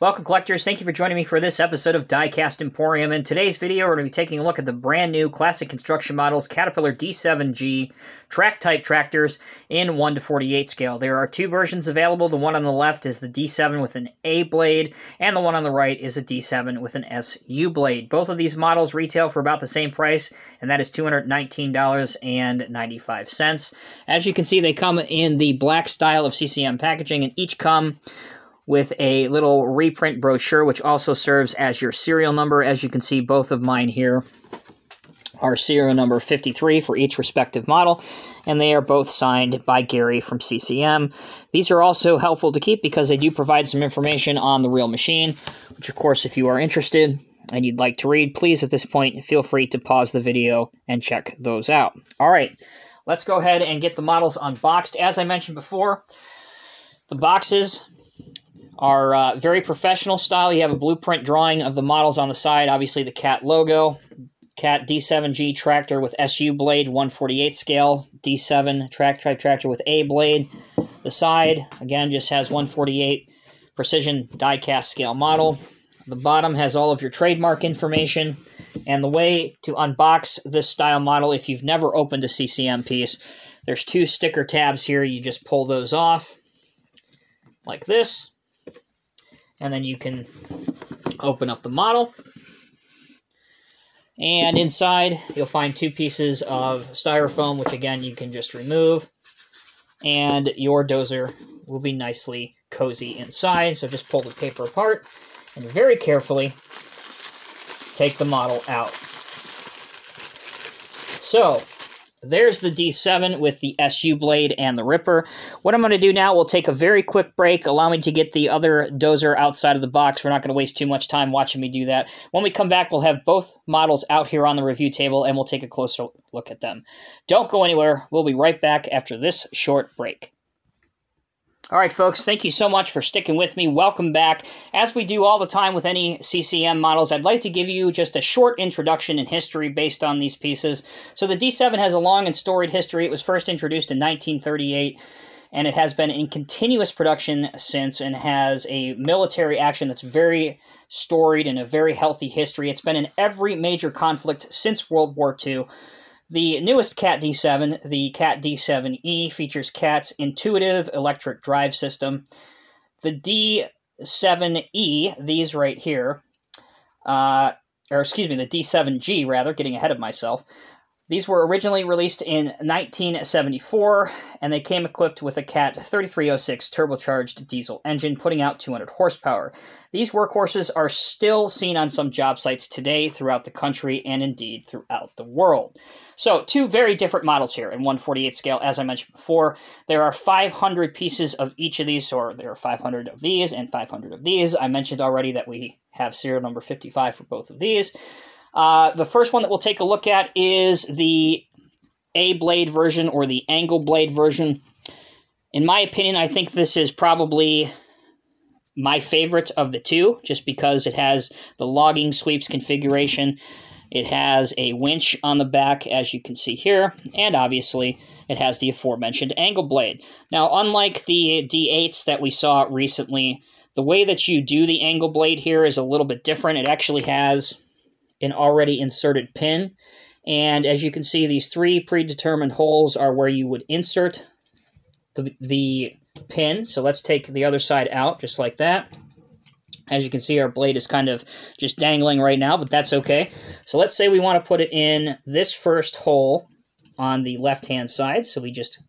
Welcome collectors, thank you for joining me for this episode of Diecast Emporium. In today's video, we're going to be taking a look at the brand new Classic Construction Models Caterpillar D7G track type tractors in 1 to 48 scale. There are two versions available. The one on the left is the D7 with an A blade, and the one on the right is a D7 with an SU blade. Both of these models retail for about the same price, and that is $219.95. As you can see, they come in the black style of CCM packaging, and each come with a little reprint brochure, which also serves as your serial number. As you can see, both of mine here are serial number 53 for each respective model, and they are both signed by Gary from CCM. These are also helpful to keep because they do provide some information on the real machine, which, of course, if you are interested and you'd like to read, please at this point feel free to pause the video and check those out. All right, let's go ahead and get the models unboxed. As I mentioned before, the boxes are uh, very professional style. You have a blueprint drawing of the models on the side, obviously the CAT logo. CAT D7G tractor with SU blade, 148 scale. D7 track type tractor with A blade. The side, again, just has 148 precision die cast scale model. The bottom has all of your trademark information. And the way to unbox this style model, if you've never opened a CCM piece, there's two sticker tabs here. You just pull those off like this and then you can open up the model. And inside, you'll find two pieces of styrofoam, which again, you can just remove. And your dozer will be nicely cozy inside. So just pull the paper apart and very carefully take the model out. So, there's the D7 with the SU blade and the Ripper. What I'm going to do now, we'll take a very quick break. Allow me to get the other dozer outside of the box. We're not going to waste too much time watching me do that. When we come back, we'll have both models out here on the review table, and we'll take a closer look at them. Don't go anywhere. We'll be right back after this short break. All right, folks, thank you so much for sticking with me. Welcome back. As we do all the time with any CCM models, I'd like to give you just a short introduction in history based on these pieces. So the D7 has a long and storied history. It was first introduced in 1938 and it has been in continuous production since and has a military action that's very storied and a very healthy history. It's been in every major conflict since World War II. The newest CAT D7, the CAT D7E, features CAT's intuitive electric drive system. The D7E, these right here, uh, or excuse me, the D7G rather, getting ahead of myself. These were originally released in 1974, and they came equipped with a CAT 3306 turbocharged diesel engine, putting out 200 horsepower. These workhorses are still seen on some job sites today throughout the country and indeed throughout the world. So, two very different models here in 148 scale. As I mentioned before, there are 500 pieces of each of these, or there are 500 of these and 500 of these. I mentioned already that we have serial number 55 for both of these. Uh, the first one that we'll take a look at is the A blade version or the angle blade version. In my opinion, I think this is probably my favorite of the two, just because it has the logging sweeps configuration. It has a winch on the back, as you can see here, and obviously it has the aforementioned angle blade. Now, unlike the D8s that we saw recently, the way that you do the angle blade here is a little bit different. It actually has an already inserted pin, and as you can see, these three predetermined holes are where you would insert the, the pin. So let's take the other side out, just like that. As you can see, our blade is kind of just dangling right now, but that's okay. So let's say we want to put it in this first hole on the left-hand side. So we just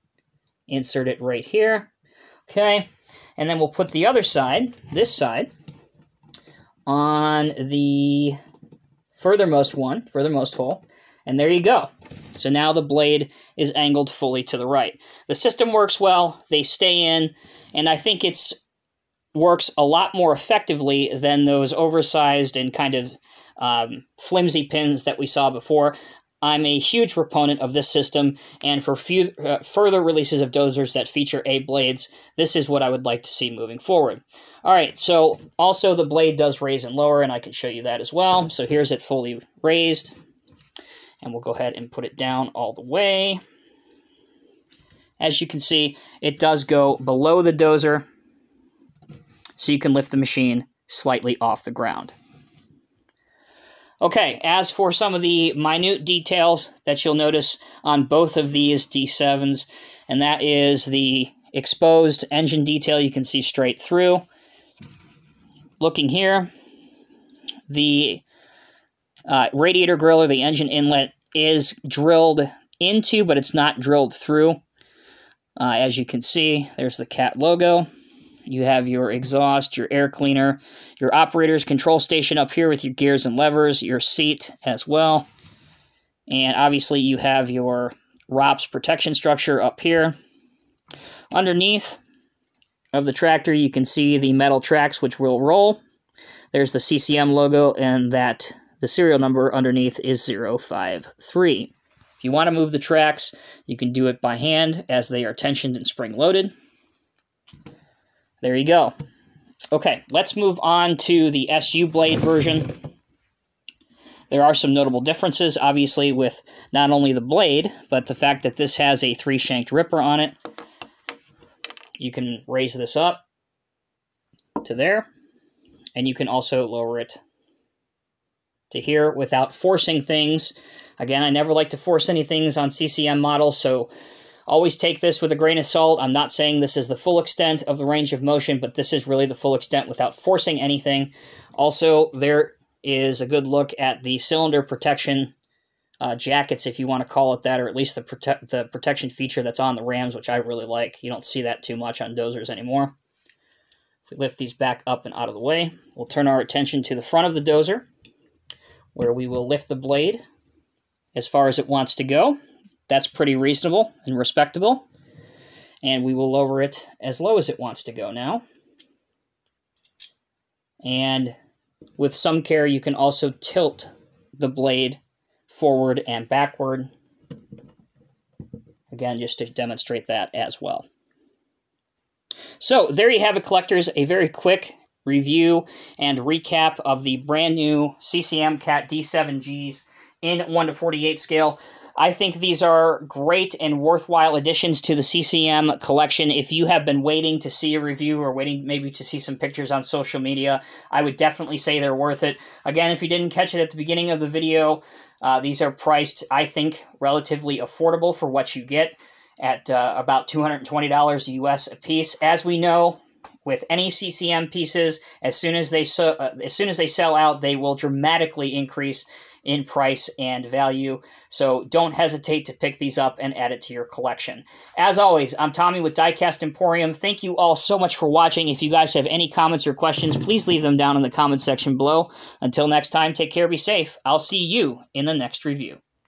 insert it right here. Okay. And then we'll put the other side, this side, on the furthermost one, furthermost hole. And there you go. So now the blade is angled fully to the right. The system works well. They stay in. And I think it's works a lot more effectively than those oversized and kind of um, flimsy pins that we saw before. I'm a huge proponent of this system, and for few, uh, further releases of dozers that feature A blades, this is what I would like to see moving forward. All right, so also the blade does raise and lower, and I can show you that as well. So here's it fully raised, and we'll go ahead and put it down all the way. As you can see, it does go below the dozer, so you can lift the machine slightly off the ground. Okay, as for some of the minute details that you'll notice on both of these D7s, and that is the exposed engine detail you can see straight through. Looking here, the uh, radiator grill or the engine inlet is drilled into, but it's not drilled through. Uh, as you can see, there's the CAT logo. You have your exhaust, your air cleaner, your operator's control station up here with your gears and levers, your seat as well. And obviously you have your ROPS protection structure up here. Underneath of the tractor, you can see the metal tracks which will roll. There's the CCM logo and that the serial number underneath is 053. If you want to move the tracks, you can do it by hand as they are tensioned and spring-loaded. There you go. Okay, let's move on to the SU blade version. There are some notable differences, obviously, with not only the blade, but the fact that this has a three-shanked ripper on it. You can raise this up to there, and you can also lower it to here without forcing things. Again, I never like to force any things on CCM models, so always take this with a grain of salt. I'm not saying this is the full extent of the range of motion, but this is really the full extent without forcing anything. Also, there is a good look at the cylinder protection uh, jackets, if you want to call it that, or at least the, prote the protection feature that's on the Rams, which I really like. You don't see that too much on dozers anymore. If we lift these back up and out of the way, we'll turn our attention to the front of the dozer where we will lift the blade as far as it wants to go. That's pretty reasonable and respectable. And we will lower it as low as it wants to go now. And with some care, you can also tilt the blade forward and backward. Again, just to demonstrate that as well. So there you have it, collectors. A very quick review and recap of the brand new CCM Cat D7Gs in 1 to 48 scale. I think these are great and worthwhile additions to the CCM collection. If you have been waiting to see a review or waiting maybe to see some pictures on social media, I would definitely say they're worth it. Again, if you didn't catch it at the beginning of the video, uh, these are priced, I think, relatively affordable for what you get at uh, about $220 US a piece. As we know, with any CCM pieces, as soon as they so, uh, as soon as they sell out, they will dramatically increase in price and value. So don't hesitate to pick these up and add it to your collection. As always, I'm Tommy with Diecast Emporium. Thank you all so much for watching. If you guys have any comments or questions, please leave them down in the comment section below. Until next time, take care, be safe. I'll see you in the next review.